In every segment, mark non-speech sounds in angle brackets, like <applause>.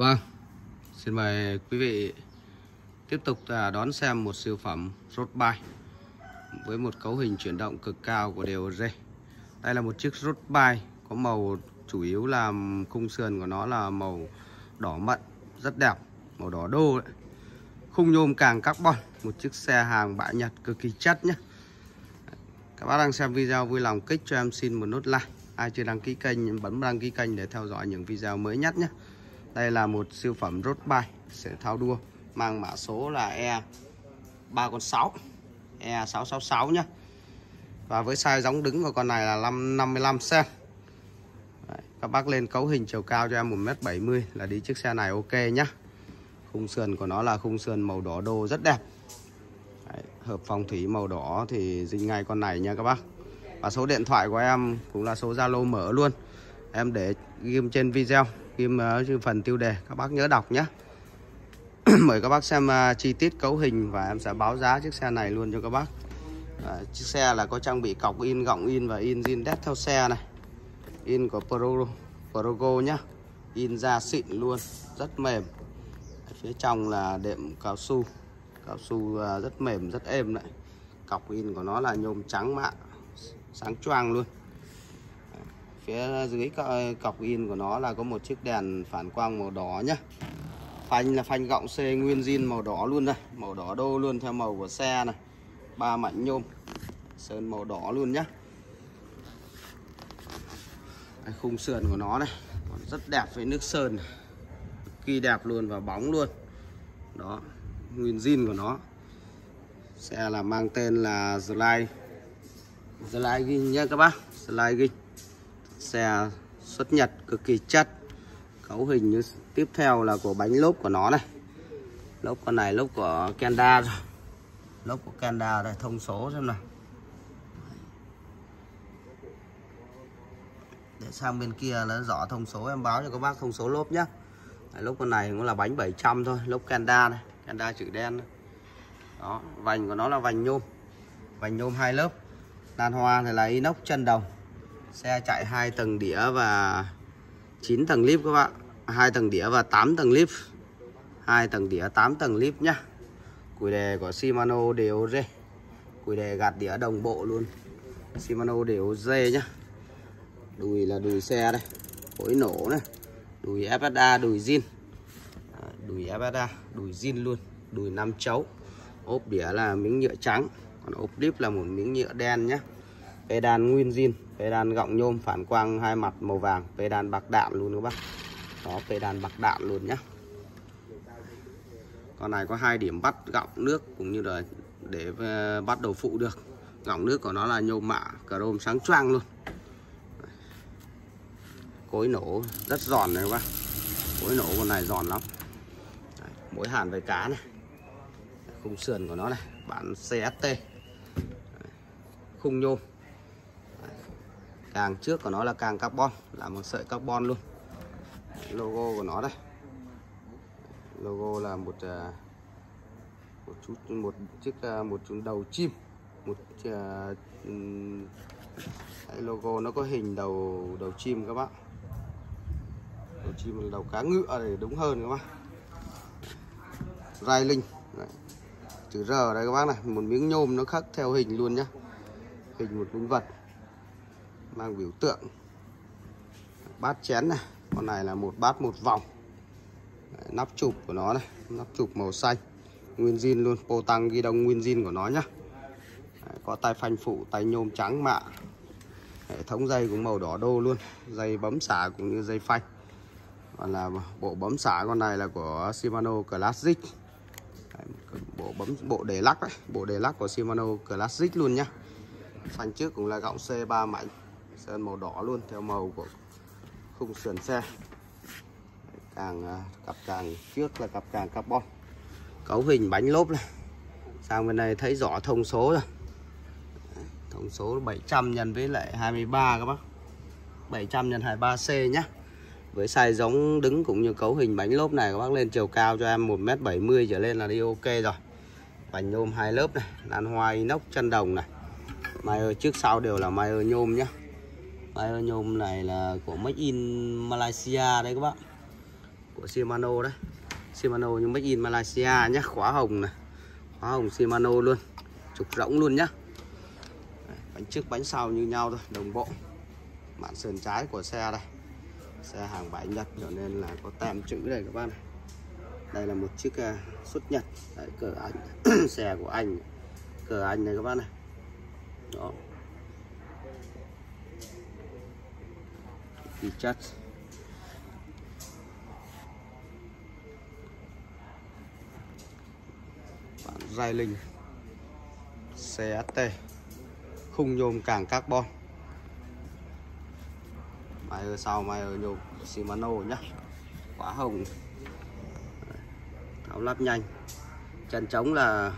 Vâng, xin mời quý vị tiếp tục à, đón xem một siêu phẩm road bike với một cấu hình chuyển động cực cao của đều dây. Đây là một chiếc road bike có màu chủ yếu là khung sườn của nó là màu đỏ mận rất đẹp, màu đỏ đô đấy. Khung nhôm càng carbon, một chiếc xe hàng bãi Nhật cực kỳ chất nhé. Các bác đang xem video vui lòng kích cho em xin một nút like. Ai chưa đăng ký kênh bấm đăng ký kênh để theo dõi những video mới nhất nhé. Đây là một siêu phẩm rốt bay sẽ thao đua mang mã số là E 3 con 6 E 666 nhá. Và với size giống đứng của con này là 5 55 cm. các bác lên cấu hình chiều cao cho em 1m70 là đi chiếc xe này ok nhá. Khung sườn của nó là khung sườn màu đỏ đô rất đẹp. Đấy, hợp phong thủy màu đỏ thì dinh ngay con này nha các bác. Và số điện thoại của em cũng là số Zalo mở luôn. Em để ghim trên video kim ờ, ở phần tiêu đề. Các bác nhớ đọc nhé. <clears throat> Mời các bác xem uh, chi tiết cấu hình và em sẽ báo giá chiếc xe này luôn cho các bác. À, chiếc xe là có trang bị cọc in gọng in và in zin đét theo xe này. In của Pro Progo nhá. In da xịn luôn rất mềm. Ở phía trong là đệm cao su. Cao su uh, rất mềm rất êm đấy. Cọc in của nó là nhôm trắng mạ sáng choang luôn phía dưới cọc in của nó là có một chiếc đèn phản quang màu đỏ nhá. Phanh là phanh gọng C nguyên zin màu đỏ luôn đây. Màu đỏ đô luôn theo màu của xe này. Ba mảnh nhôm sơn màu đỏ luôn nhá. Đây, khung sườn của nó này còn rất đẹp với nước sơn. Kỳ đẹp luôn và bóng luôn. Đó nguyên zin của nó. Xe là mang tên là Slide Slide ghi nhá các bác Slide ghi xe xuất nhật cực kỳ chất cấu hình như tiếp theo là của bánh lốp của nó này. Lốp con này, lốp của Kenda rồi. Lốp của Kenda đây, thông số xem nào. Để sang bên kia là rõ thông số, em báo cho các bác thông số lốp nhá. Lốp con này cũng là bánh 700 thôi, lốp Kenda này Kenda chữ đen này. đó, vành của nó là vành nhôm. Vành nhôm hai lớp. Lan hoa thì là inox chân đồng. Xe chạy 2 tầng đĩa và 9 tầng lip các bạn. 2 tầng đĩa và 8 tầng lip 2 tầng đĩa 8 tầng lip nhá. Cùi đề của Shimano DOJ. Cùi đề gạt đĩa đồng bộ luôn. Shimano DOJ nhá. Đùi là đùi xe đây. Hối nổ này. Đùi FSA đùi zin. Đùi FSA đùi zin luôn. Đùi 5 chấu. Ốp đĩa là miếng nhựa trắng. Còn ốp lip là một miếng nhựa đen nhá. Pedal nguyên zin Pedal gọng nhôm phản quang hai mặt màu vàng Pedal bạc đạn luôn các bác. Đó pedal bạc đạn luôn nhá. Con này có hai điểm bắt gọng nước Cũng như là để ờ, bắt đầu phụ được. Gọng nước của nó là nhôm mạ Chrome sáng choang luôn. Cối nổ rất giòn này các bác. Cối nổ con này giòn lắm. Mỗi hàn với cá này. Khung sườn của nó này Bản CST Khung nhôm càng trước của nó là càng carbon là một sợi carbon luôn. Logo của nó đây. Logo là một à, một chút một chiếc à, một chút đầu chim. Một uh, logo nó có hình đầu đầu chim các bác. Đầu chim là đầu cá ngựa để đúng hơn các bác. Rai linh chữ R đây các bác này một miếng nhôm nó khắc theo hình luôn nhá. Hình một linh vật mang biểu tượng. Bát chén này con này là một bát một vòng. Đấy, nắp chụp của nó này nắp chụp màu xanh. Nguyên zin luôn pô tăng ghi đông nguyên zin của nó nhá. Đấy, có tay phanh phụ tay nhôm trắng mạ. Hệ thống dây cũng màu đỏ đô luôn dây bấm xả cũng như dây phanh. Còn là bộ bấm xả con này là của Shimano Classic. Đấy, bộ bấm bộ đề lắc đấy bộ đề lắc của Shimano Classic luôn nhá. Phanh trước cũng là gọng C3 mạnh sơn màu đỏ luôn, theo màu của khung sườn xe. Càng à, cặp càng trước là cặp càng carbon. Cấu hình bánh lốp này. Sang bên này thấy rõ thông số rồi. Thông số 700 nhân với lại 23 các bác. 700 nhân 23C nhá. Với size giống đứng cũng như cấu hình bánh lốp này, các bác lên chiều cao cho em 1m70 trở lên là đi ok rồi. Vành nhôm hai lớp này lan hoa inox chân đồng này. Mai ở trước sau đều là mai ở nhôm nhá. Bio nhôm này là của Make in Malaysia đấy các bác. Của Shimano đấy. Shimano nhưng make in Malaysia nhé khóa hồng này. Khóa hồng Shimano luôn. Trục rỗng luôn nhá. Bánh trước bánh sau như nhau thôi. Đồng bộ. Mạn sườn trái của xe đây. Xe hàng bãi Nhật cho nên là có tem chữ đây các bạn đây là một chiếc uh, xuất Nhật. Đấy, cờ anh. <clears throat> Xe của anh. Cờ anh này các bác này. Đó. Thì chất bản dai linh. Xe khung nhôm càng carbon. Mai ở sau mai ở nhôm Shimano nhá? Quả hồng. Tháo lắp nhanh. Chân trống là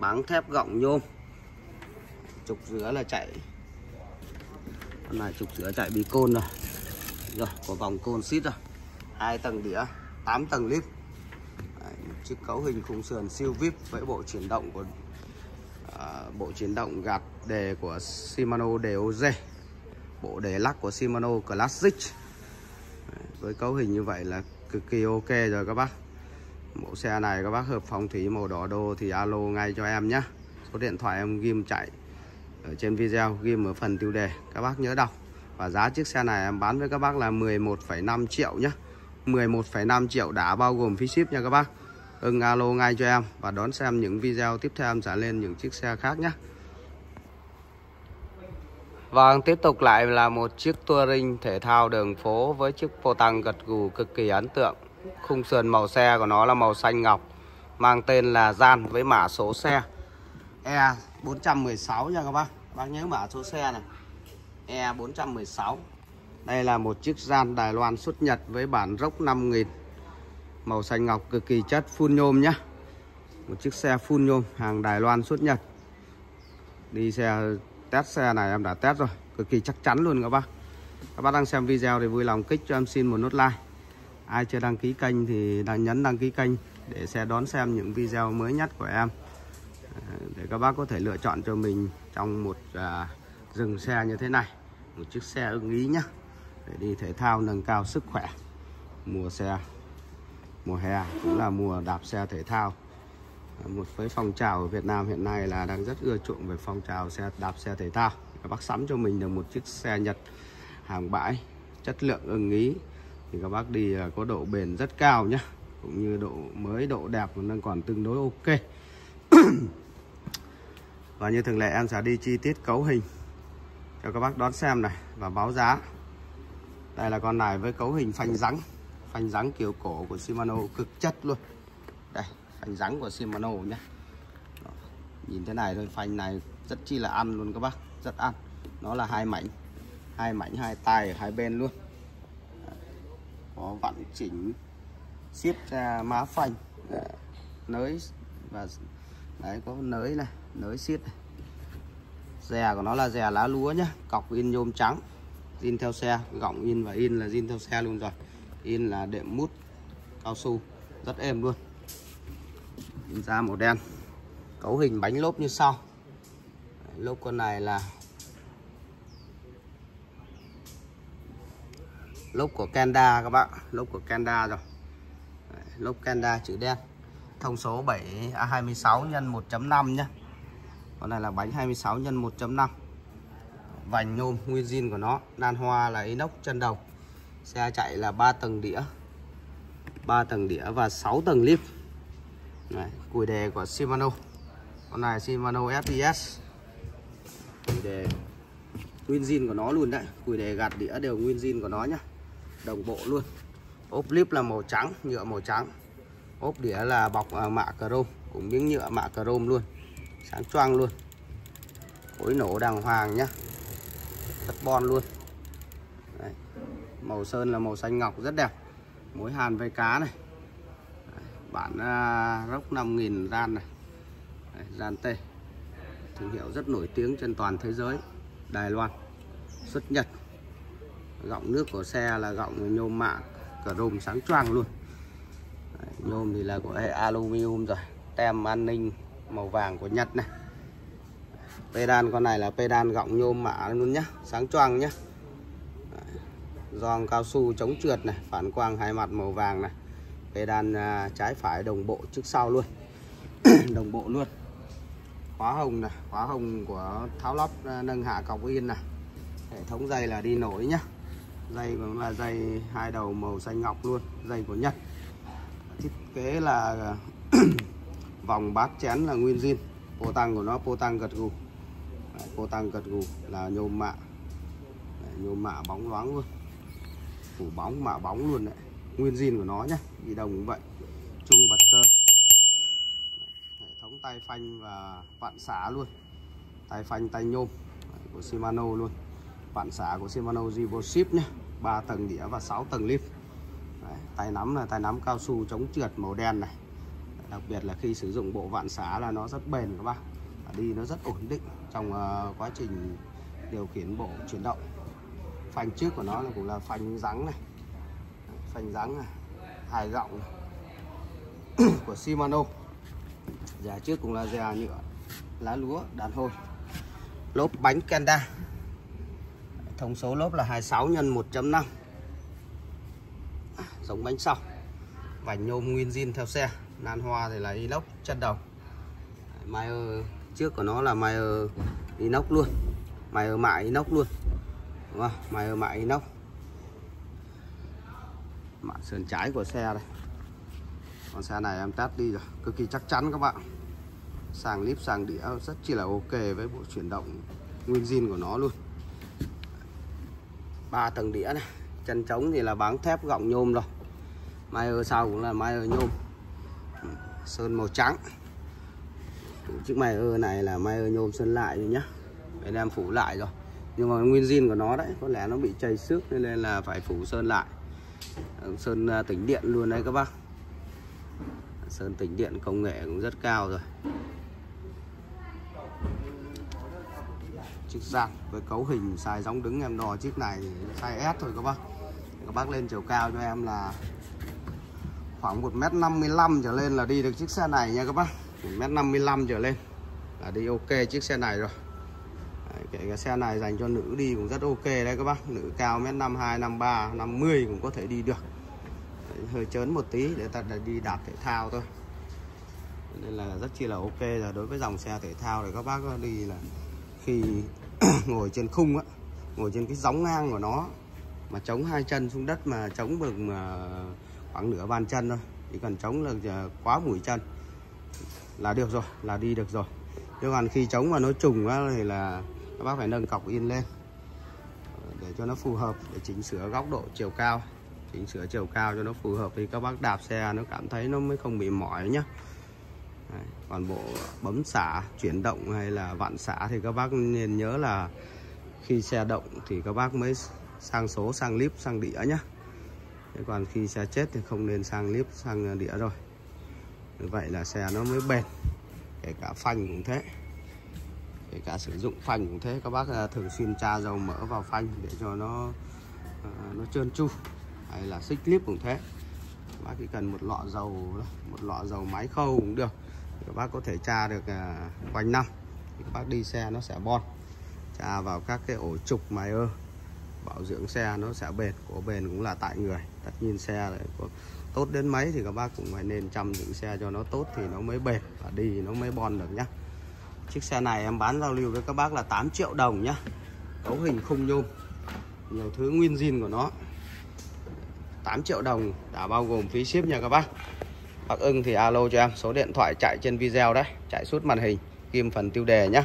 báng thép gọng nhôm. Trục giữa là chạy con này trục giữa chạy bị côn rồi rồi có vòng côn xít rồi. Hai tầng đĩa 8 tầng lip Đấy, chiếc cấu hình khung sườn siêu vip với bộ chuyển động của à, bộ chuyển động gạt đề của Shimano DOJ. bộ đề lắc của Shimano Classic. Đấy, với cấu hình như vậy là cực kỳ ok rồi các bác. Mẫu xe này các bác hợp phong thủy màu đỏ đô thì alo ngay cho em nhé số điện thoại em ghim chạy ở trên video ghim ở phần tiêu đề. Các bác nhớ đọc và giá chiếc xe này em bán với các bác là 11,5 triệu nhé 11,5 triệu đã bao gồm phí ship nha các bác ưng alo ngay cho em và đón xem những video tiếp theo em sẽ lên những chiếc xe khác nhé Vâng, tiếp tục lại là một chiếc touring thể thao đường phố với chiếc vô tăng gật gù cực kỳ ấn tượng. Khung sườn màu xe của nó là màu xanh ngọc, mang tên là Gian với mã số xe E416 nha các bác. Bác nhớ mã số xe này. E416. Đây là một chiếc gian Đài Loan xuất Nhật với bản rốc 5000. Màu xanh ngọc cực kỳ chất full nhôm nhá. Một chiếc xe full nhôm hàng Đài Loan xuất Nhật. Đi xe test xe này em đã test rồi, cực kỳ chắc chắn luôn các bác. Các bác đang xem video thì vui lòng kích cho em xin một nút like. Ai chưa đăng ký kênh thì đang nhấn đăng ký kênh để sẽ đón xem những video mới nhất của em. Để các bác có thể lựa chọn cho mình trong một à, dừng xe như thế này. Một chiếc xe ưng ý nhá. Để đi thể thao nâng cao sức khỏe. Mùa xe, mùa hè cũng là mùa đạp xe thể thao. Một với phong trào ở Việt Nam hiện nay là đang rất ưa chuộng về phong trào xe, đạp xe thể thao. Các bác sắm cho mình được một chiếc xe Nhật hàng bãi, chất lượng ưng ý. Thì các bác đi à, có độ bền rất cao nhá. Cũng như độ mới, độ đẹp nâng còn tương đối ok. <coughs> Và như thường lệ, em sẽ đi chi tiết cấu hình cho các bác đón xem này và báo giá. Đây là con này với cấu hình phanh rắn phanh rắn kiểu cổ của Shimano, cực chất luôn. Đây, phanh rắn của Shimano nhé. Nhìn thế này thôi, phanh này rất chi là ăn luôn các bác, rất ăn. Nó là hai mảnh hai mảnh, hai tay ở hai bên luôn. Có vặn chỉnh siết ra má phanh. Nới và, đấy, có nới này, nới siết này. Dè của nó là dè lá lúa nhá, Cọc in nhôm trắng. In theo xe Gọng in và in là in theo xe luôn rồi. In là đệm mút, cao su, Rất êm luôn. In ra màu đen, Cấu hình bánh lốp như sau. Lốp con này là Lốp của Kenda các bạn, Lốp của Kenda rồi. Lốp Kenda chữ đen. Thông số 7 A26 nhân 1.5 nhá con này là bánh 26 x 1.5 vành nhôm nguyên zin của nó đan hoa là inox chân đầu. Xe chạy là 3 tầng đĩa 3 tầng đĩa và 6 tầng lip Đấy, cùi đề của Shimano. Con này Shimano FPS cùi đề nguyên zin của nó luôn đấy. Cùi đề gạt đĩa đều nguyên zin của nó nhá. Đồng bộ luôn. Ốp lip là màu trắng nhựa màu trắng. Ốp đĩa là bọc à, mạ chrome cũng miếng nhựa mạ chrome luôn sáng choang luôn. Khối nổ đàng hoàng nhá. Bon luôn. Đấy. màu sơn là màu xanh ngọc rất đẹp. Mối hàn với cá này. Đấy. bản uh, rốc 5000 gian này. Đấy, gian tê. Thương hiệu rất nổi tiếng trên toàn thế giới. Đài Loan xuất Nhật. Gọng nước của xe là gọng nhôm mạ cả rôm sáng choang luôn. Đấy, nhôm thì là của hệ aluminium rồi. Tem an ninh màu vàng của Nhật này. Pedal con này là pedal gọng nhôm mạ luôn nhá, sáng choang nhá. Giòn cao su chống trượt này, phản quang hai mặt màu vàng này. Pedal à, trái phải đồng bộ trước sau luôn. <coughs> Đồng bộ luôn. Khóa hồng này, khóa hồng của tháo lắp à, nâng hạ cọc yên này. Hệ thống dây là đi nổi nhá. Dây cũng là dây hai đầu màu xanh ngọc luôn, dây của Nhật. Thiết kế là à, vòng bát chén là nguyên zin. Pô tăng của nó pô tăng gật gù. Pô tăng gật gù là nhôm mạ. Nhôm mạ bóng loáng luôn. Phủ bóng mạ bóng luôn đấy. Nguyên zin của nó nhá đi đồng cũng vậy. Chung bật cơ. Hệ thống tay phanh và vặn xả luôn. Tay phanh tay nhôm của Shimano luôn. Vặn xả của Shimano Evo Ship nhé 3 tầng đĩa và 6 tầng lift, tay nắm là tay nắm cao su chống trượt màu đen này đặc biệt là khi sử dụng bộ vạn xá là nó rất bền các bác đi nó rất ổn định trong uh, quá trình điều khiển bộ chuyển động. Phanh trước của nó là cũng là phanh rắn này. Phanh rắn này hài rộng này. <coughs> của Shimano. Giả trước cũng là dè nhựa lá lúa đàn hôi lốp bánh Kenda. Thông số lốp là 26 x 1.5 giống bánh sau. Vành nhôm nguyên zin theo xe nan hoa thì là inox chân đầu Mayer, trước của nó là Mayer inox luôn. Mài ở mại inox luôn. Đúng không? Mài ở mại inox. Mặt sườn trái của xe đây. Con xe này em test đi rồi. Cực kỳ chắc chắn các bạn. Sàng líp sàng đĩa, rất chỉ là ok với bộ chuyển động nguyên zin của nó luôn. Ba tầng đĩa này. Chân trống thì là báng thép gọng nhôm rồi. Mai ở sau cũng là mai ở nhôm sơn màu trắng. Chiếc mai ơ này là mai ơ nhôm sơn lại rồi nhá. Để em phủ lại rồi. Nhưng mà nguyên zin của nó đấy, có lẽ nó bị chảy xước nên là phải phủ sơn lại. Ờ, sơn à, tĩnh điện luôn đấy các bác. Sơn tĩnh điện công nghệ cũng rất cao rồi. Chiếc giang với cấu hình size giống đứng em đo chiếc này size S thôi các bác. Các bác lên chiều cao cho em là khoảng 1m55 trở lên là đi được chiếc xe này nha các bác. 1m55 trở lên là đi ok chiếc xe này rồi. Đấy, kể cả xe này dành cho nữ đi cũng rất ok đấy các bác. Nữ cao 1m52, 53 50 cũng có thể đi được. Đấy, hơi chớn một tí để ta đi đạp thể thao thôi. Nên là rất chi là ok rồi đối với dòng xe thể thao thì các bác đi là khi <clears throat> ngồi trên khung á ngồi trên cái gióng ngang của nó mà chống hai chân xuống đất mà chống được mà khoảng nửa bàn chân thôi. Chỉ cần chống là à, quá mũi chân là được rồi là đi được rồi. Nhưng còn khi chống mà nó trùng á thì là các bác phải nâng cọc in lên để cho nó phù hợp để chỉnh sửa góc độ chiều cao. Chỉnh sửa chiều cao cho nó phù hợp thì các bác đạp xe nó cảm thấy nó mới không bị mỏi nhá. Đấy, còn bộ bấm xả chuyển động hay là vặn xả thì các bác nên nhớ là khi xe động thì các bác mới sang số sang clip sang đĩa nhá. Thế còn khi xe chết thì không nên sang clip sang đĩa rồi. Như vậy là xe nó mới bền, kể cả phanh cũng thế. Kể cả sử dụng phanh cũng thế. Các bác à, thường xuyên tra dầu mỡ vào phanh để cho nó à, nó trơn tru, hay là xích clip cũng thế. Các bác chỉ cần một lọ dầu một lọ dầu máy khâu cũng được. Các bác có thể tra được à, quanh năm thì các bác đi xe nó sẽ bon. Tra vào các cái ổ trục mài ơ bảo dưỡng xe nó sẽ bền của bền cũng là tại người. Tất nhiên xe lại có tốt đến mấy thì các bác cũng phải nên chăm dưỡng xe cho nó tốt thì nó mới bền và đi nó mới bon được nhá. Chiếc xe này em bán giao lưu với các bác là 8 triệu đồng nhá. Cấu hình khung nhôm, nhiều thứ nguyên zin của nó. 8 triệu đồng, đã bao gồm phí ship nha các bác. Bác ưng thì alo cho em, số điện thoại chạy trên video đấy, chạy suốt màn hình kim phần tiêu đề nhá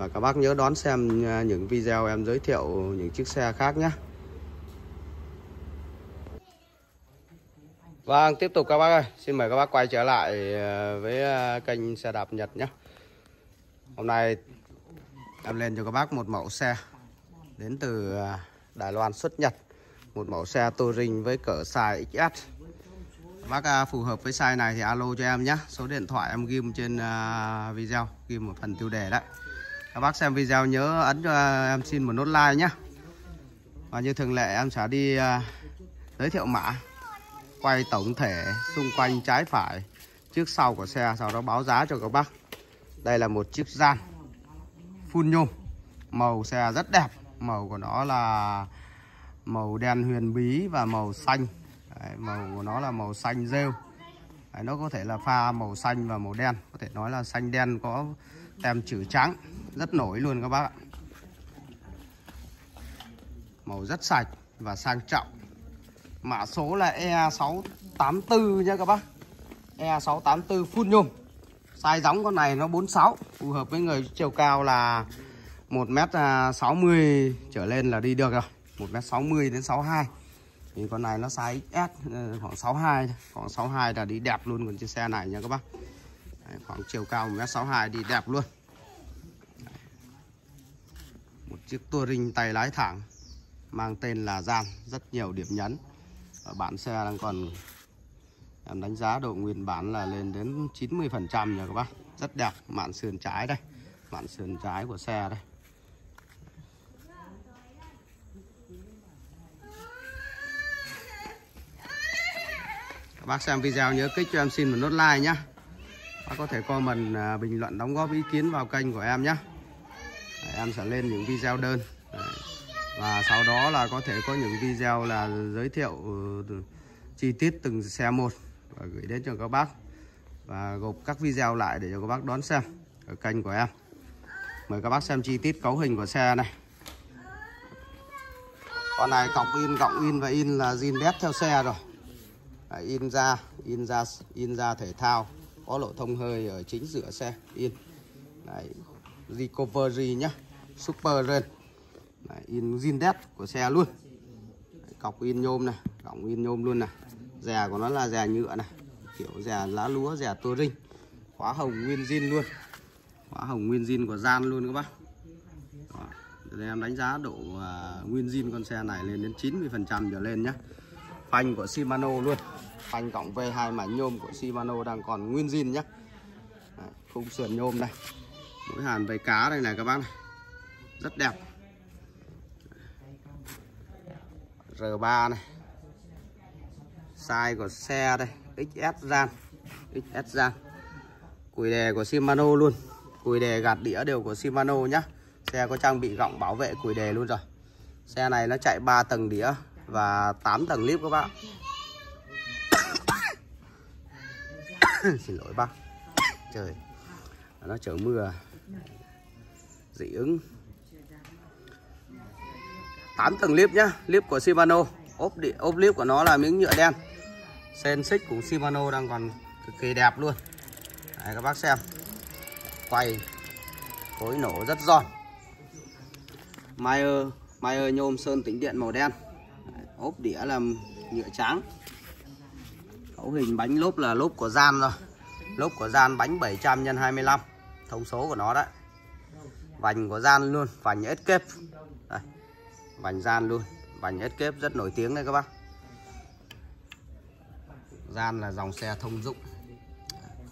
và các bác nhớ đón xem à, những video em giới thiệu những chiếc xe khác nhé. Vâng tiếp tục các bác ơi. Xin mời các bác quay trở lại à, với à, kênh xe đạp Nhật nhé. Hôm nay em lên cho các bác một mẫu xe Đến từ Đài Loan xuất Nhật. Một mẫu xe touring với cỡ size XS Bác phù hợp với size này thì alo cho em nhé. Số điện thoại em ghim trên video Ghim một phần tiêu đề đấy các bác xem video nhớ ấn cho em xin một nốt like nhé. Và như thường lệ em sẽ đi à, giới thiệu mã quay tổng thể xung quanh trái phải trước sau của xe sau đó báo giá cho các bác. Đây là một chiếc gian phun nhôm. Màu xe rất đẹp. Màu của nó là màu đen huyền bí và màu xanh. Đấy, màu của nó là màu xanh rêu. Đấy, nó có thể là pha màu xanh và màu đen. Có thể nói là xanh đen có tem chữ trắng rất nổi luôn các bác ạ. Màu rất sạch và sang trọng. Mã số là E684 nha các bác. E684 full nhôm. Size giống con này nó 46 phù hợp với người chiều cao là 1m60 à, trở lên là đi được rồi. 1m60 đến 62 thì con này nó size XS ờ, khoảng 62 khoảng 62 là đi đẹp luôn còn chiếc xe này nha các bác. Đấy, khoảng chiều cao 1m62 đi đẹp luôn một chiếc touring tay lái thẳng, mang tên là Gian rất nhiều điểm nhấn. Ở bản xe đang còn, em đánh giá độ nguyên bản là lên đến 90 phần trăm nha các bác. Rất đẹp, mạn sườn trái đây, mạn sườn trái của xe đây. Các bác xem video nhớ kích cho em xin một nút like nhé bác có thể comment à, bình luận, đóng góp ý kiến vào kênh của em nhé em sẽ lên những video đơn. Và sau đó là có thể có những video là giới thiệu ừ, chi tiết từng xe một và gửi đến cho các bác và gộp các video lại để cho các bác đón xem ở kênh của em. Mời các bác xem chi tiết cấu hình của xe này. Con này cọc in cọc in và in là zin đét theo xe rồi. Đấy, in ra in ra in ra thể thao có lỗ thông hơi ở chính giữa xe in. Đấy, recovery nhá. Super lên Đấy, in zin đét của xe luôn. Đấy, cọc in nhôm này cọc in nhôm luôn này. Rè của nó là rè nhựa này. Kiểu rè lá lúa rè rinh. Khóa hồng nguyên zin luôn. Khóa hồng nguyên zin của gian luôn các bác. Đây Để em đánh giá độ uh, nguyên zin con xe này lên đến 90 phần trăm trở lên nhá. Phanh của Shimano luôn. Phanh cộng V2 mảnh nhôm của Shimano đang còn nguyên zin nhá. Đấy, khung sườn nhôm này mỗi hàn vây cá đây này các bác này. Rất đẹp. R3 này. Size của xe đây XS gian XS gian cùi đề của Shimano luôn. Cùi đề gạt đĩa đều của Shimano nhá. Xe có trang bị gọng bảo vệ cùi đề luôn rồi. Xe này nó chạy 3 tầng đĩa và 8 tầng clip các bạn <coughs> xin lỗi bác. Trời. Nó chở mưa dị ứng. 8 tầng clip nhá clip của Shimano. Ốp địa, ốp clip của nó là miếng nhựa đen. Sen xích của Shimano đang còn cực kỳ đẹp luôn. Đấy, các bác xem. Quay khối nổ rất giòn. Mayer Mayer nhôm sơn tĩnh điện màu đen. Đấy, ốp đĩa là nhựa trắng. Cấu hình bánh lốp là lốp của gian rồi. Lốp của gian bánh 700 x 25 thông số của nó đấy. Vành của gian luôn, vành escape đây, vành gian luôn, vành escape rất nổi tiếng đây các bác. Gian là dòng xe thông dụng,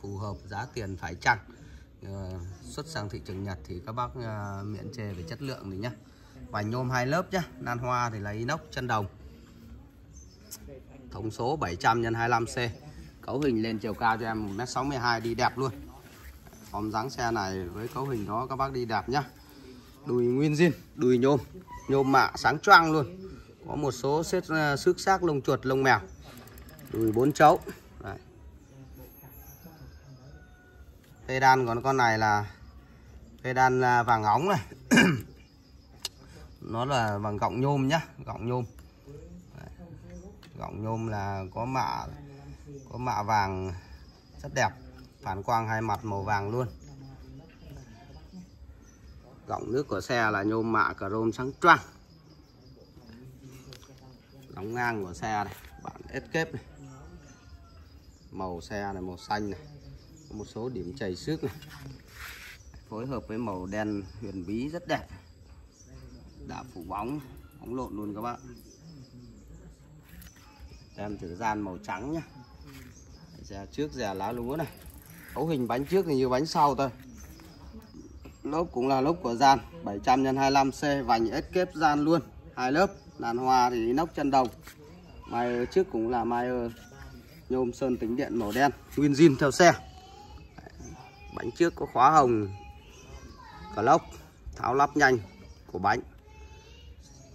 phù hợp giá tiền phải chăng. Ờ, xuất sang thị trường Nhật thì các bác ờ, miễn chê về chất lượng thì nhá. Vành nhôm hai lớp nhá, nan hoa thì là inox chân đồng. Thông số 700 x 25C cấu hình lên chiều cao cho em 1m62 đi đẹp luôn form dáng xe này với cấu hình đó các bác đi đạp nhá. Đùi nguyên zin, đùi nhôm nhôm mạ sáng choang luôn. Có một số xếp ờ, xước xác lông chuột, lông mèo. Đùi bốn chấu. Đấy. phê đan còn con này là phê đan à, vàng óng này. <clears throat> Nó là bằng gọng nhôm nhá, gọng nhôm. Đấy. gọng nhôm là có mạ có mạ vàng rất đẹp phản quang hai mặt màu vàng luôn. Gọng nước của xe là nhôm mạ chrome sáng choang. Đóng ngang của xe này bản escape này. Màu xe này, màu xanh này. Có một số điểm chảy xước này. Phối hợp với màu đen huyền bí rất đẹp. Đã phủ bóng bóng lộn luôn các bạn. Em thử gian màu trắng nhá. Xe trước dè lá lúa này cấu hình bánh trước thì như bánh sau thôi. Lốp cũng là lốp của gian 700 x 25C vành escape gian luôn. Hai lớp, đàn hoa thì nóc chân đồng. Mai trước cũng là mai nhôm sơn tính điện màu đen, nguyên zin theo xe. Bánh trước có khóa hồng cả lốc, tháo lắp nhanh của bánh.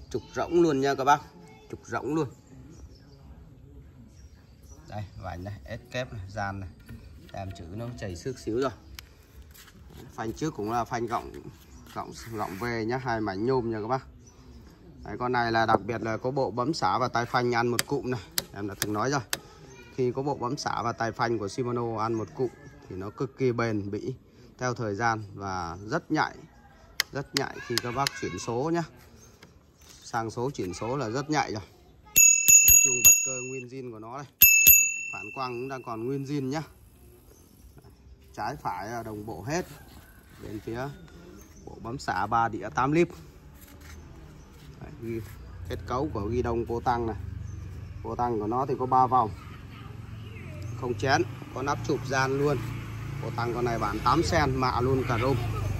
Trục rỗng luôn nha các bác, trục rỗng luôn. Đây, vành này ép kép này, gian này em chữ nó chảy xước xíu rồi. Phanh trước cũng là phanh gọng gọng gọng về nhá hai mảnh nhôm nha các bác. Đấy, con này là đặc biệt là có bộ bấm xả và tay phanh ăn một cụm này. Em đã từng nói rồi. Khi có bộ bấm xả và tay phanh của Shimano ăn một cụm thì nó cực kỳ bền bỉ theo thời gian và rất nhạy rất nhạy khi các bác chuyển số nhá. Sang số chuyển số là rất nhạy rồi. Đấy, chuông bật cơ nguyên zin của nó đây. Phản quang cũng đang còn nguyên zin nhá trái phải là đồng bộ hết. Bên phía bộ bấm xả 3 đĩa 8 lít Đấy, ghi kết cấu của ghi đông cô tăng này. Cô tăng của nó thì có 3 vòng. Không chén có nắp chụp gian luôn. Cô tăng con này bản 8 sen mạ luôn cả rôm.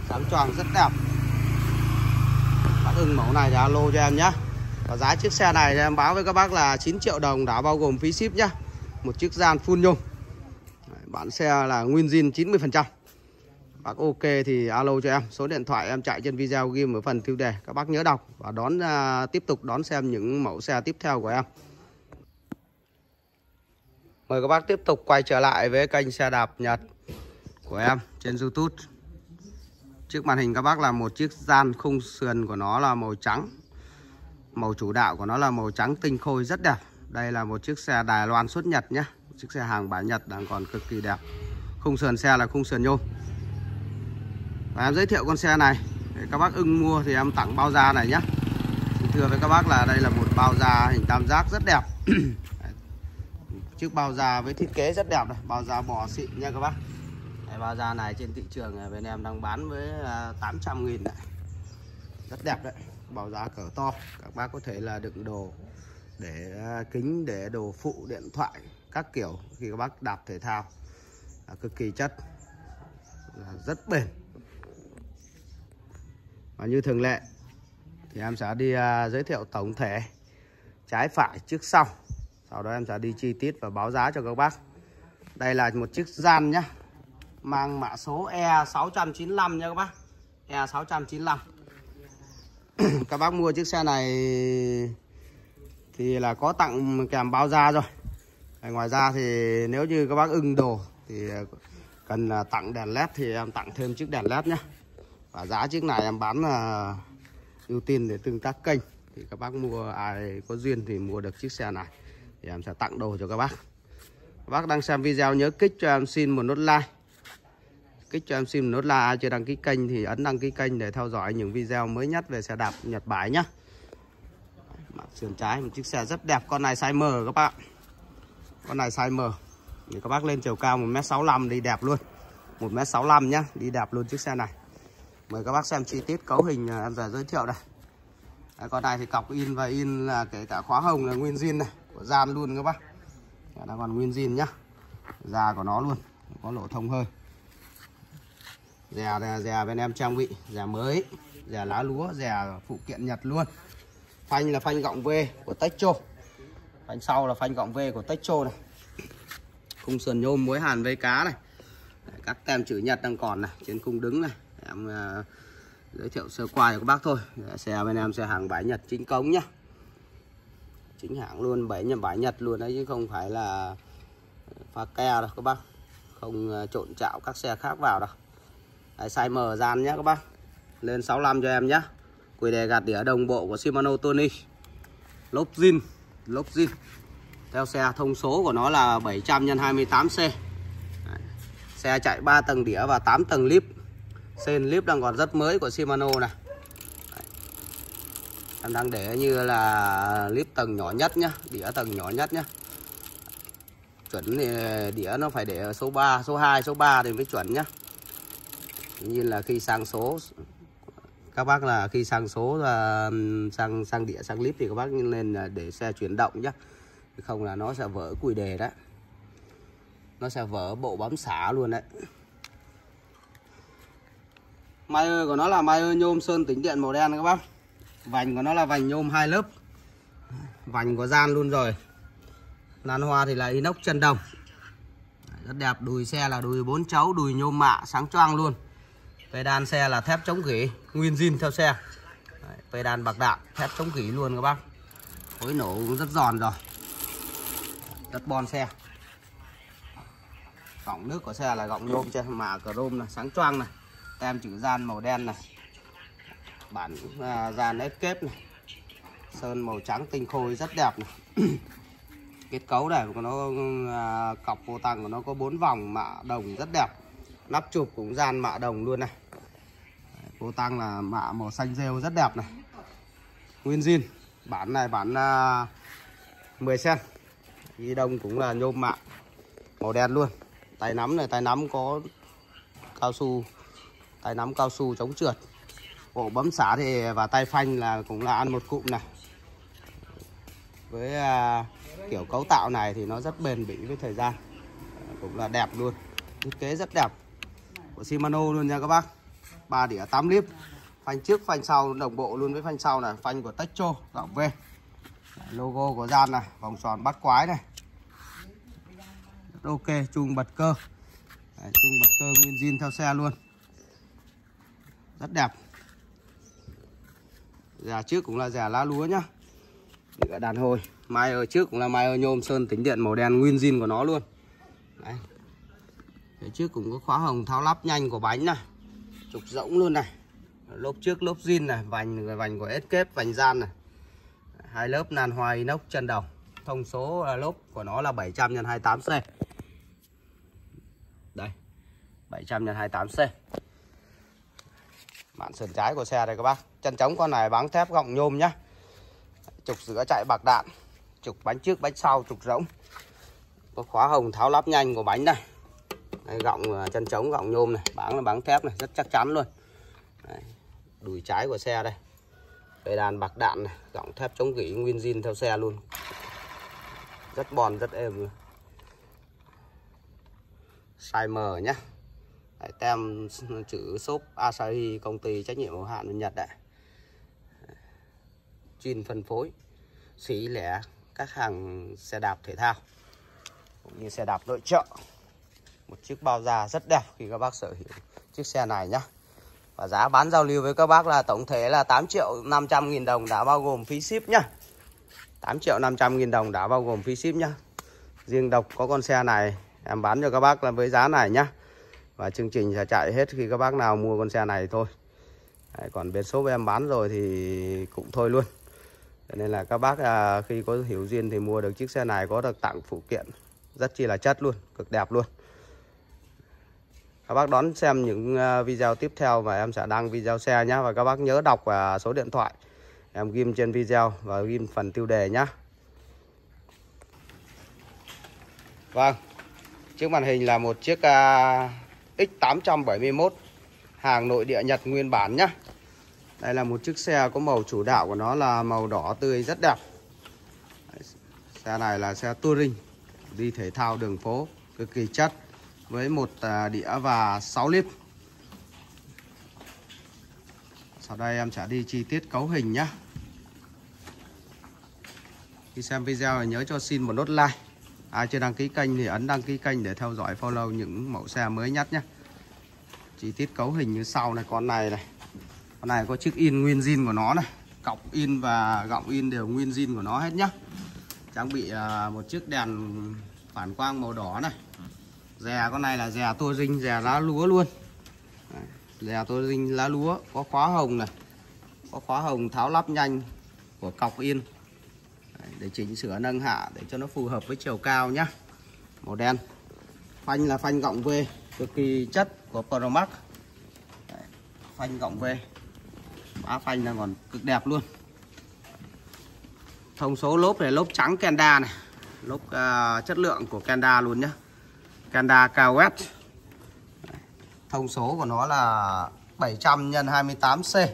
Sáng choàng rất đẹp. Bác ưng mẫu này thì alo cho em nhé và giá chiếc xe này em báo với các bác là 9 triệu đồng đã bao gồm phí ship nhá. Một chiếc gian full nhôm Bản xe là nguyên zin 90% Bác ok thì alo cho em. Số điện thoại em chạy trên video ghi ở phần tiêu đề. Các bác nhớ đọc và đón uh, tiếp tục đón xem những mẫu xe tiếp theo của em. Mời các bác tiếp tục quay trở lại với kênh xe đạp Nhật của em trên Youtube. Trước màn hình các bác là một chiếc gian khung sườn của nó là màu trắng. Màu chủ đạo của nó là màu trắng tinh khôi rất đẹp. Đây là một chiếc xe Đài Loan xuất Nhật nhé. Chiếc xe hàng bản Nhật đang còn cực kỳ đẹp. Khung sườn xe là khung sườn nhôm. Và em giới thiệu con xe này. Để các bác ưng mua thì em tặng bao da này nhé. Thưa với các bác là đây là một bao da hình tam giác rất đẹp. <clears throat> Chiếc bao da với thiết kế rất đẹp này Bao da bò xịn nha các bác. Đấy, Bao da này trên thị trường bên em đang bán với 800 à, nghìn đấy Rất đẹp đấy Bao da cỡ to. Các bác có thể là đựng đồ để à, kính để đồ phụ, điện thoại, các kiểu, khi các bác đạp thể thao. Là cực kỳ chất, là rất bền. Và như thường lệ, thì em sẽ đi à, giới thiệu tổng thể trái phải trước sau sau đó em sẽ đi chi tiết và báo giá cho các bác. Đây là một chiếc gian nhá, mang mã số E695 nha các bác. E695 <clears throat> các bác mua chiếc xe này thì là có tặng kèm bao da rồi ngoài ra thì nếu như các bác ưng đồ thì ờ, cần ờ, tặng đèn led thì em tặng thêm chiếc đèn led nhé và giá chiếc này em bán là ưu tiên để tương tác kênh. Thì các bác mua, ai có duyên thì mua được chiếc xe này. Thì em sẽ tặng đồ cho các bác. Các bác đang xem video nhớ kích cho em xin một nút like. Kích cho em xin một nút like. Ai chưa đăng ký kênh thì ấn đăng ký kênh để theo dõi những video mới nhất về xe đạp Nhật Bái nhé mặt sườn trái một chiếc xe rất đẹp. Con này size M các bạn. Con này size M. Thì các bác lên chiều cao 1m65 đi đẹp luôn. 1m65 nhá đi đẹp luôn chiếc xe này. Mời các bác xem chi tiết cấu hình à, em sẽ giới thiệu đây. Đấy, con này thì cọc in và in là kể cả khóa hồng là nguyên zin này của gian luôn các bác. Nó còn nguyên zin nhá. Da của nó luôn có lỗ thông hơi. Dè dè bên em trang bị dè mới dè lá lúa dè phụ kiện nhật luôn phanh là phanh gọng V của Techo phanh sau là phanh gọng V của Techo này. Khung sườn nhôm muối hàn vây cá này. Các tem chữ nhật đang còn này trên khung đứng này. Em uh, giới thiệu sơ qua cho các bác thôi. Xe bên em xe hàng bãi nhật chính cống nhá. Chính hãng luôn bảy nhật bãi nhật luôn đấy chứ không phải là à, pha ke đâu các bác. Không à, trộn chạo các xe khác vào đâu. Đấy, size M gian nhé các bác. Lên 65 cho em nhé quỳ đề gạt đĩa đồng bộ của Shimano Tony. Lốp zin lốp zin. Theo xe thông số của nó là 700 x 28C xe chạy 3 tầng đĩa và 8 tầng lip. Sen lip đang còn rất mới của Shimano này em đang để như là lip tầng nhỏ nhất nhá, đĩa tầng nhỏ nhất nhá. Chuẩn thì đĩa nó phải để ở số 3 số 2 số 3 thì mới chuẩn nhá. Như là khi sang số các bác là khi sang số uh, sang sang địa sang clip thì các bác nên để xe chuyển động nhé không là nó sẽ vỡ cùi đề đó nó sẽ vỡ bộ bấm xả luôn đấy. May của nó là may nhôm sơn tính điện màu đen các bác. Vành của nó là vành nhôm hai lớp. Vành có gian luôn rồi. Lan hoa thì là inox chân đồng. Rất đẹp đùi xe là đùi bốn chấu đùi nhôm mạ sáng choang luôn. Pedan xe là thép chống gỉ Nguyên zin theo xe. Đấy, Pedan bạc đạn Thép chống gỉ luôn các bác. Khối nổ cũng rất giòn rồi. Đất bon xe. Gọng nước của xe là gọng nhôm cho mà chrome này sáng choang này tem chữ gian màu đen này. Bản à, gian ép kép này. Sơn màu trắng tinh khôi rất đẹp này. <clears throat> Kết cấu này của nó à, cọc vô tăng của nó có bốn vòng mạ đồng rất đẹp. Nắp chụp cũng gian mạ đồng luôn này. Cô tăng là mạ màu xanh rêu rất đẹp này. Nguyên zin bản này bản uh, 10 cm ghi đông cũng là nhôm mạ màu đen luôn. Tay nắm này tay nắm có cao su tay nắm cao su chống trượt. Bộ bấm xả thì và tay phanh là cũng là ăn một cụm này. Với uh, kiểu cấu tạo này thì nó rất bền bỉ với thời gian. Cũng là đẹp luôn. Thiết kế rất đẹp. Của Shimano luôn nha các bác ba đĩa 8 lít. Phanh trước phanh sau đồng bộ luôn với phanh sau này. Phanh của Techo gọng V. Logo của gian này vòng tròn bắt quái này. Ok chung bật cơ. Đấy, chung bật cơ nguyên zin theo xe luôn. Rất đẹp. Già trước cũng là già lá lúa nhá. Đĩa đàn hồi. Mai ở trước cũng là mai ở nhôm sơn tính điện màu đen nguyên zin của nó luôn. Đấy. Phía trước cũng có khóa hồng tháo lắp nhanh của bánh này trục rỗng luôn này. Lốp trước, lốp zin này, vành vành của escape vành gian này. Hai lớp nan hoa inox chân đầu. Thông số lốp của nó là 700 x 28C đây 700 x 28C mạn sườn trái của xe đây các bác. Chân trống con này báng thép gọng nhôm nhá. Trục giữa chạy bạc đạn. Trục bánh trước, bánh sau, trục rỗng. Có khóa hồng tháo lắp nhanh của bánh này đây, gọng à, chân trống gọng nhôm này. Báng là báng thép này rất chắc chắn luôn. Đây, đùi trái của xe đây. Cây đàn bạc đạn này gọng thép chống gỉ nguyên zin theo xe luôn. Rất bòn rất êm luôn. Size M nhá. Đấy, tem chữ shop Asahi công ty trách nhiệm hữu hạn bên Nhật đấy. Chuyên phân phối xỉ lẻ các hàng xe đạp thể thao cũng như xe đạp nội trợ một chiếc bao da rất đẹp khi các bác sở hữu chiếc xe này nhá. Và giá bán giao lưu với các bác là tổng thể là 8 triệu 500 nghìn đồng đã bao gồm phí ship nhá. 8 triệu 500 nghìn đồng đã bao gồm phí ship nhá. Riêng độc có con xe này em bán cho các bác là với giá này nhá. Và chương trình sẽ chạy hết khi các bác nào mua con xe này thôi. Đấy, còn bên số em bán rồi thì cũng thôi luôn. Cho nên là các bác à, khi có hiểu duyên thì mua được chiếc xe này có được tặng phụ kiện. Rất chi là chất luôn cực đẹp luôn các bác đón xem những ờ, video tiếp theo mà em sẽ đăng video xe nhé và các bác nhớ đọc và số điện thoại em ghim trên video và ghim phần tiêu đề nhé Vâng. Trước màn hình là một chiếc ờ, uh, X871 Hàng nội địa Nhật nguyên bản nhá. Đây là một chiếc xe có màu chủ đạo của nó là màu đỏ tươi rất đẹp. Xe này là xe touring Đi thể thao đường phố Cực kỳ chất. Với một à, đĩa và 6 lít. Sau đây em sẽ đi chi tiết cấu hình nhá. Khi xem video nhớ cho xin một nốt like. Ai chưa đăng ký kênh thì ấn đăng ký kênh để theo dõi, follow những mẫu xe mới nhất nhé Chi tiết cấu hình như sau này, con này này. Con này có chiếc in nguyên zin của nó này. Cọc in và gọng in đều nguyên zin của nó hết nhá. Trang bị à, một chiếc đèn phản quang màu đỏ này. Dè con này là dè tua rinh, dè lá lúa luôn. Dè tua rinh lá lúa Có khóa hồng này Có khóa hồng tháo lắp nhanh của cọc yên để chỉnh sửa nâng hạ để cho nó phù hợp với chiều cao nhá. Màu đen. Phanh là phanh gọng V cực kỳ chất của Promax. Phanh gọng V. Mã phanh là còn cực đẹp luôn. Thông số lốp này lốp trắng Kenda này. Lốp uh, chất lượng của Kenda luôn nhá. Kenda cao thông số của nó là 700 x 28C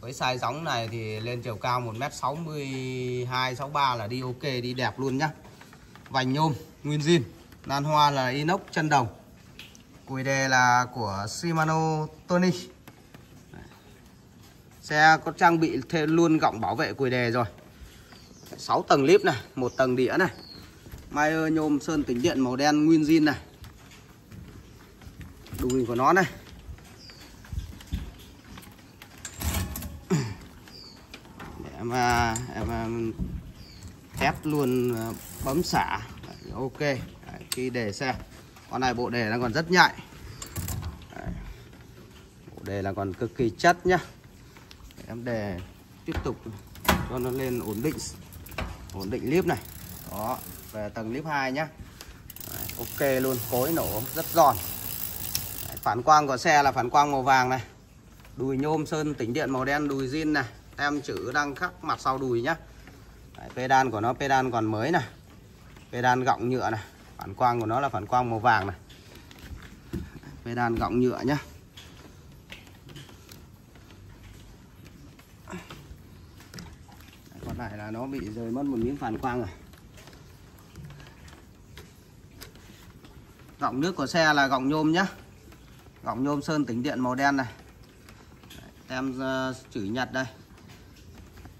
với size gióng này thì lên chiều cao 1m62 63 là đi ok, đi đẹp luôn nhá. Vành nhôm, nguyên zin. Nan hoa là inox chân đồng. Cùi đề là của Shimano Tony. Xe có trang bị thêm luôn gọng bảo vệ cùi đề rồi. 6 tầng lip này, một tầng đĩa này. Mayer nhôm sơn tĩnh điện màu đen nguyên zin này. Đùi của nó này. Em mà em à, test luôn à, bấm xả. Ok. Khi để xe con này bộ đề nó còn rất nhạy. Đấy. bộ đề là còn cực kỳ chất nhá. Em đề tiếp tục cho nó lên ổn định ổn định clip này. Đó về tầng clip 2 nhá. Đấy, ok luôn cối nổ rất giòn. Đấy, phản quang của xe là phản quang màu vàng này. Đùi nhôm sơn tĩnh điện màu đen đùi zin này. Tem chữ đang khắc mặt sau đùi nhá. Đấy, pedal của nó pedal còn mới này. Pedal gọng nhựa này. Phản quang của nó là phản quang màu vàng này. Pedal gọng nhựa nhá. Còn lại là nó bị rời mất một miếng phản quang rồi. Gọng nước của xe là gọng nhôm nhá. Gọng nhôm sơn tĩnh điện màu đen này. Tem uh, chữ nhật đây.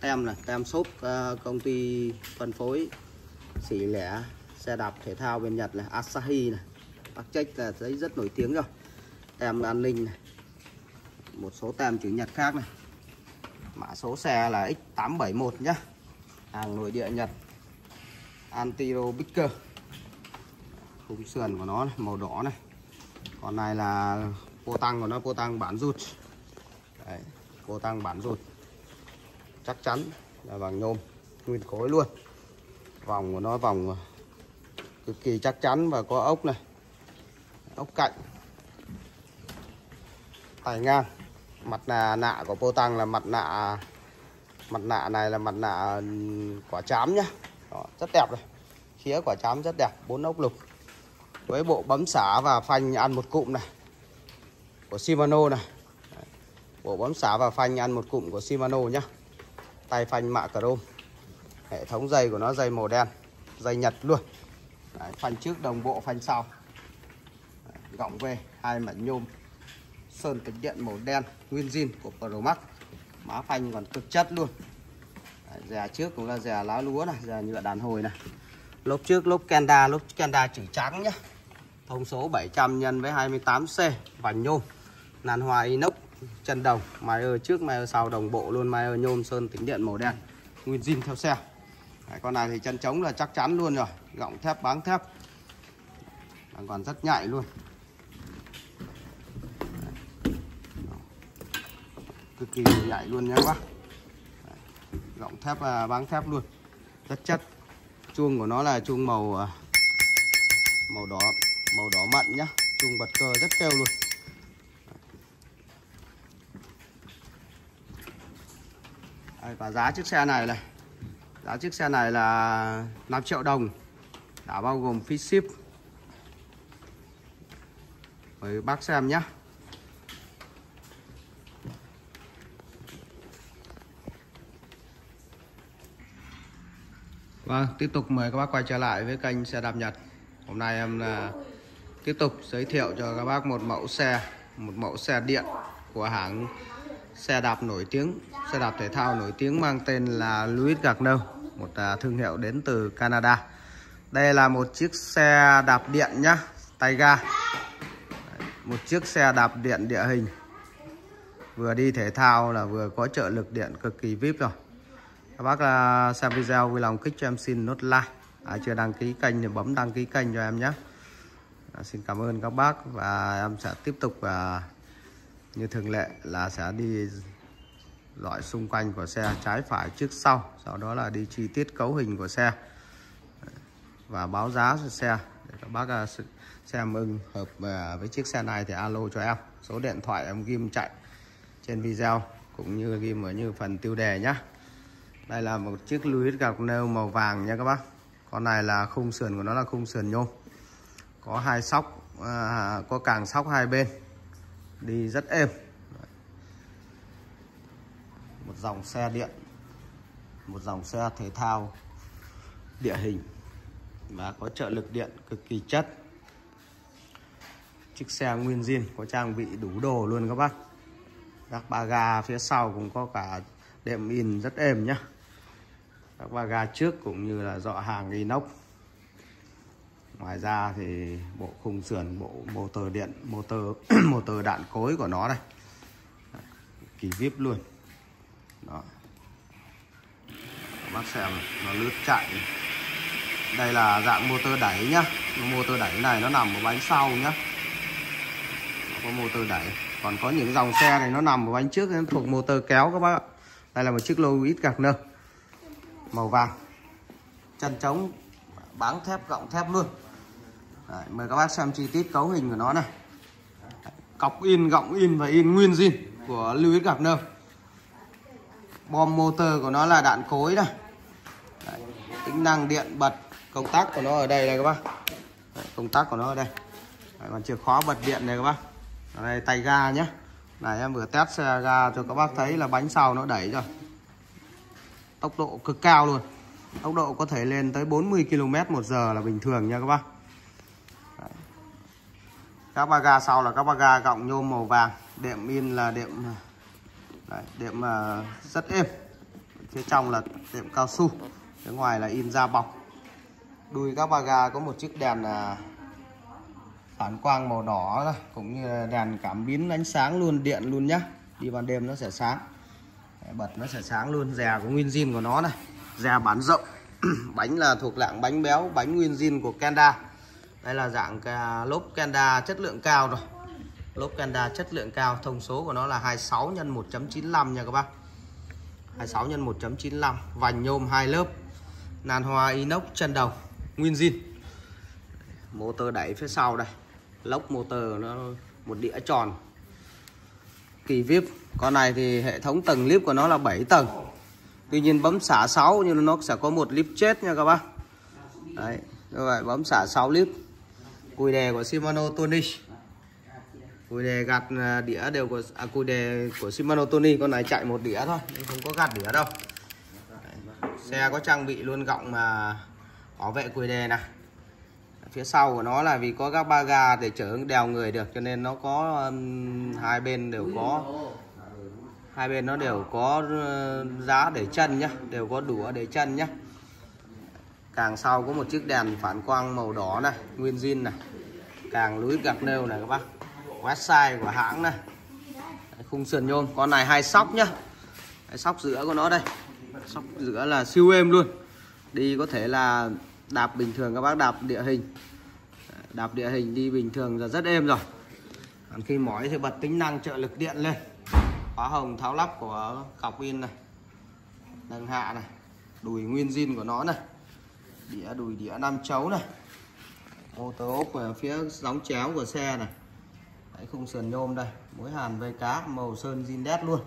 Tem này tem shop uh, ờ, công ty phân phối xỉ lẻ xe đạp thể thao bên Nhật này Asahi này. Bác trách là giấy rất nổi tiếng rồi. Tem an ninh này. Một số tem chữ nhật khác này. Mã số xe là X871 nhá. Hàng nội địa Nhật. Antiro Bicker khung sườn của nó này, màu đỏ này. Còn này là cô tăng của nó cô tăng bản rụt. Đấy, cô tăng bản rụt. Chắc chắn là bằng nhôm nguyên khối luôn. Vòng của nó vòng cực kỳ chắc chắn và có ốc này. Ốc cạnh. Tay ngang. Mặt nạ nạ của pô tăng là mặt nạ mặt nạ này là mặt nạ quả chám nhá. Đó, rất đẹp này. Khía quả chám rất đẹp bốn ốc lục với bộ bấm xả và phanh ăn một cụm này. Của Shimano này. Bộ bấm xả và phanh ăn một cụm của Shimano nhá. Tay phanh mạ chrome hệ thống dây của nó dây màu đen dây nhật luôn. Đấy, phanh trước đồng bộ phanh sau. Đấy, gọng về hai mảnh nhôm. Sơn tĩnh điện màu đen nguyên zin của Promax. Má phanh còn cực chất luôn. Đấy, dè trước cũng là dè lá lúa này dè nhựa đàn hồi này lốp trước lốp Kenda lốp Kenda chữ trắng nhá. Thông số 700 nhân với 28C vành nhôm. Nàn hoa inox chân đồng. Máy ở trước máy ở sau đồng bộ luôn. Máy ở nhôm sơn tĩnh điện màu đen. Nguyên zin theo xe. Đấy, con này thì chân trống là chắc chắn luôn rồi. Gọng thép báng thép. Đang còn rất nhạy luôn. Cực kỳ nhạy luôn nhé các bác. Gọng thép và báng thép luôn. Rất chất chuông của nó là chuông màu à, màu đỏ màu đỏ mặn nhá. Chuông bật cơ rất kêu luôn. Đây, và giá chiếc xe này này. Giá chiếc xe này là 5 triệu đồng. Đã bao gồm phí ship. Mời bác xem nhé Vâng, tiếp tục mời các bác quay trở lại với kênh xe đạp Nhật. Hôm nay em là tiếp tục giới thiệu cho các bác một mẫu xe Một mẫu xe điện của hãng xe đạp nổi tiếng Xe đạp thể thao nổi tiếng mang tên là Louis Gagnon Một à, thương hiệu đến từ Canada. Đây là một chiếc xe đạp điện nhá Tay ga. Một chiếc xe đạp điện địa hình. Vừa đi thể thao là vừa có trợ lực điện cực kỳ VIP rồi các bác à, xem video vui lòng kích cho em xin nút like. À, chưa đăng ký kênh thì bấm đăng ký kênh cho em nhé. À, xin cảm ơn các bác và em sẽ tiếp tục à, như thường lệ là sẽ đi loại xung quanh của xe trái phải trước sau sau đó là đi chi tiết cấu hình của xe và báo giá cho xe để các bác à, xem ưng hợp à, với chiếc xe này thì alo cho em. Số điện thoại em ghim chạy trên video cũng như ghim ở như phần tiêu đề nhé đây là một chiếc Louis gạc nêu màu vàng nha các bác. Con này là khung sườn của nó là khung sườn nhôm. Có hai sóc à, có càng sóc hai bên. Đi rất êm. Một dòng xe điện một dòng xe thể thao địa hình và có trợ lực điện cực kỳ chất. Chiếc xe nguyên zin có trang bị đủ đồ luôn các bác. Các ba ga phía sau cũng có cả đệm in rất êm nhá các ba ga trước cũng như là dọ hàng inox. Ngoài ra thì bộ khung sườn, bộ motor điện, motor <clears throat> motor đạn cối của nó đây. Kỳ vip luôn. Đó. Các bác xem nó lướt chạy. Đây là dạng motor đẩy nhá. Motor đẩy này nó nằm ở bánh sau nhá. Có motor đẩy. Còn có những dòng xe này nó nằm ở bánh trước, nó thuộc motor kéo các bác ạ. Đây là một chiếc Louis Gardner màu vàng. Chân trống báng thép gọng thép luôn. Đấy, mời các bác xem chi tiết cấu hình của nó này cọc in gọng in và in nguyên zin của Louis Gardner. Bom motor của nó là đạn cối này Đấy, tính năng điện bật công tắc của nó ở đây này các bác. Đấy, công tắc của nó ở đây. Đấy, còn chìa khóa bật điện này các bác. Ở đây tay ga nhé này em vừa test xe ga cho các bác thấy là bánh sau nó đẩy rồi tốc độ cực cao luôn. Tốc độ có thể lên tới 40 km một giờ là bình thường nha các bác. Đấy. các ba ga sau là các ba ga gọng nhôm màu vàng. Đệm in là đệm Đấy, đệm uh, rất êm. Phía trong là đệm cao su. Phía ngoài là in da bọc. Đuôi các ba ga có một chiếc đèn uh, phản quang màu đỏ cũng như đèn cảm biến ánh sáng luôn điện luôn nhá. Đi ban đêm nó sẽ sáng bật nó sẽ sáng luôn. Rè của nguyên zin của nó này. Rè bán rộng. <clears throat> Bánh là thuộc dạng bánh béo, bánh nguyên zin của Kenda. Đây là dạng lốp Kenda chất lượng cao rồi. Lốp Kenda chất lượng cao. Thông số của nó là 26 x 1.95 nha các bác. 26 x 1.95 vành nhôm hai lớp. Nan hoa inox chân đầu. Nguyên zin motor đẩy phía sau đây. Lốc motor nó một đĩa tròn. Kỳ vip con này thì hệ thống tầng clip của nó là 7 tầng. Tuy nhiên bấm xả 6 nhưng nó sẽ có một clip chết nha các bác. Đấy như vậy bấm xả 6 clip cùi đề của Shimano Tony. Cùi đề gạt à, đĩa đều của à, cùi đề của Shimano Tony. Con này chạy một đĩa thôi không có gạt đĩa đâu. Đấy. xe có trang bị luôn gọng mà bảo vệ cùi đề này phía sau của nó là vì có các ba ga để chở đèo người được cho nên nó có um, hai bên đều có hai bên nó đều có ờ, giá để chân nhá, đều có đũa để chân nhá. Càng sau có một chiếc đèn phản quang màu đỏ này, nguyên zin này. Càng lưới gạc nêu này các bác. Website của hãng này. Khung sườn nhôm. Con này hai sóc nhá. Sóc giữa của nó đây. Sóc giữa là siêu êm luôn. Đi có thể là đạp bình thường các bác, đạp địa hình. Đạp địa hình đi bình thường là rất êm rồi. Còn khi mỏi thì bật tính năng trợ lực điện lên khóa hồng tháo lắp của cọc pin này. Nâng hạ này. Đùi nguyên zin của nó này. Đĩa đùi đĩa năm chấu này. Ô tô ốp ở phía gióng chéo của xe này. Đấy, khung sườn nhôm đây. Mối hàn vây cá màu sơn zin đét luôn.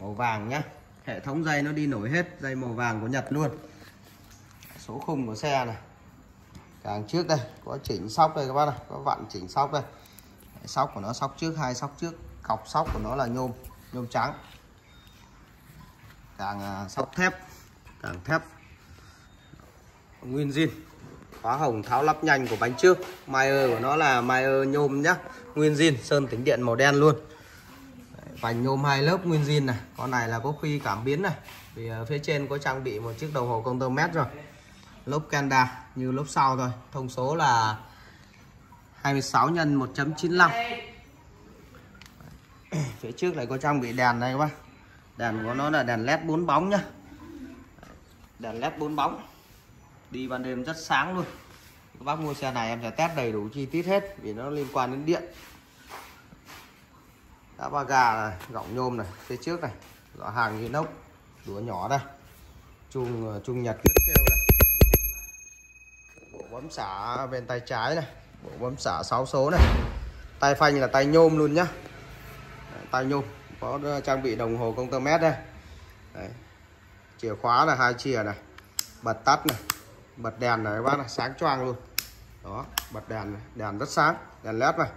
Màu vàng nhá. Hệ thống dây nó đi nổi hết dây màu vàng của Nhật luôn. Số khung của xe này. Càng trước đây có chỉnh sóc đây các bác này có vặn chỉnh sóc đây. Sóc của nó sóc trước hai sóc trước. Cọc sóc của nó là nhôm nhôm trắng. Càng à, sóc thép, càng thép. Nguyên zin khóa hồng tháo lắp nhanh của bánh trước. Meyer của nó là Meyer nhôm nhá. Nguyên zin, sơn tính điện màu đen luôn. Vành nhôm hai lớp nguyên zin này. Con này là có khuy cảm biến này. Vì à, phía trên có trang bị một chiếc đồng hồ công tơ mét rồi. Lốp Kenda, như lốp sau thôi. Thông số là 26 x 1.95 <coughs> phía trước lại có trang bị đèn này các bác. Đèn của nó là đèn led 4 bóng nhá. Đèn led 4 bóng. Đi ban đêm rất sáng luôn. Các bác mua xe này em sẽ test đầy đủ chi tiết hết vì nó liên quan đến điện. Đã ba gà này gọng nhôm này, phía trước này. Rõ hàng inox đũa nhỏ đây. Chung ờ, chung nhật rất kêu đây. Bộ bấm xả bên tay trái này, bộ bấm xả 6 số này. Tay phanh là tay nhôm luôn nhá tay nhôm có ờ, trang bị đồng hồ công tơ mét đây. Đấy. chìa khóa là hai chìa này bật tắt này bật đèn này các bác này sáng choang luôn. Đó bật đèn này. đèn rất sáng đèn led này.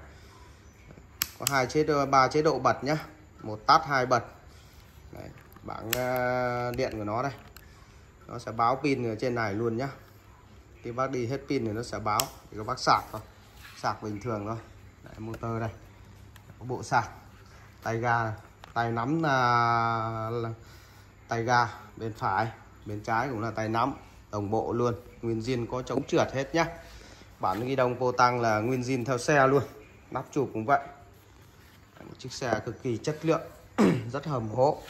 Có hai chế độ ba chế độ bật nhá. Một tắt hai bật. Đấy. bảng ờ, điện của nó đây. Nó sẽ báo pin ở trên này luôn nhá. Khi bác đi hết pin thì nó sẽ báo thì các bác sạc thôi. Sạc bình thường thôi. Đấy, motor đây. Có bộ sạc tay ga tay nắm là, là tay ga bên phải bên trái cũng là tay nắm đồng bộ luôn. Nguyên zin có chống trượt hết nhá. Bản ghi đông vô tăng là nguyên zin theo xe luôn nắp chụp cũng vậy. Một chiếc xe cực kỳ chất lượng <clears throat> rất hầm hố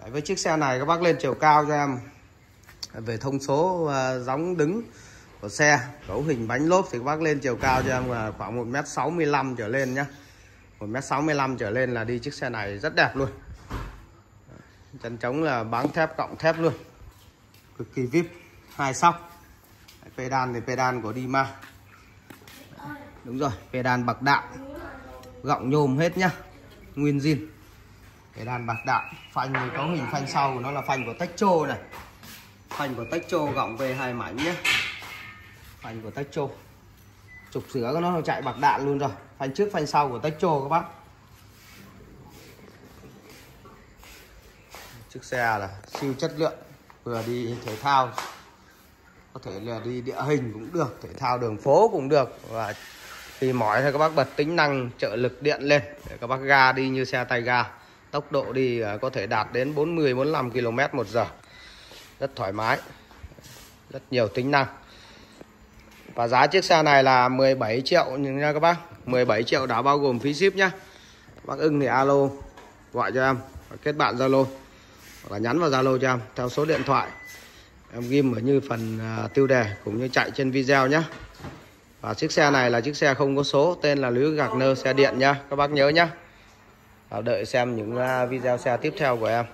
Đấy, với chiếc xe này các bác lên chiều cao cho em. Về thông số à, uh, gióng đứng của xe cấu hình bánh lốp thì các bác lên chiều cao cho em là khoảng 1m65 trở lên nhá. 1m65 trở lên là đi chiếc xe này rất đẹp luôn. Chân trống là báng thép cộng thép luôn. Cực kỳ vip, hai sóc. Pedal thì pedal của Dima. Đúng rồi, pedal bạc đạn gọng nhôm hết nhá, nguyên zin. Pedal bạc đạn phanh thì có hình phanh sau của nó là phanh của Techo này. Phanh của Techo gọng về hai mảnh nhá. phanh của Techo trục sửa của nó chạy bạc đạn luôn rồi phanh trước phanh sau của Techo các bác. Chiếc xe là siêu chất lượng, vừa đi thể thao, có thể là đi địa hình cũng được, thể thao đường phố cũng được. Và khi mỏi thì các bác bật tính năng trợ lực điện lên, để các bác ga đi như xe tay ga. Tốc độ đi à, có thể đạt đến 40 45 km một giờ. Rất thoải mái, rất nhiều tính năng. Và giá chiếc xe này là 17 triệu nha các bác. 17 triệu đã bao gồm phí ship nhá. Bác ưng thì alo, gọi cho em kết bạn Zalo, hoặc là nhắn vào Zalo cho em, theo số điện thoại. Em ghim ở như phần à, tiêu đề, cũng như chạy trên video nhé và chiếc xe này là chiếc xe không có số, tên là Lưới Gạc Nơ xe điện nhá. Các bác nhớ nhá. Đợi xem những à, video xe tiếp theo của em.